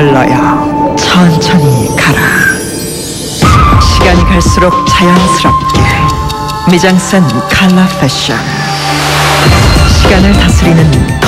컬러야 천천히 가라. 시간이 갈수록 자연스럽게 미장센 칼라 패션. 시간을 다스리는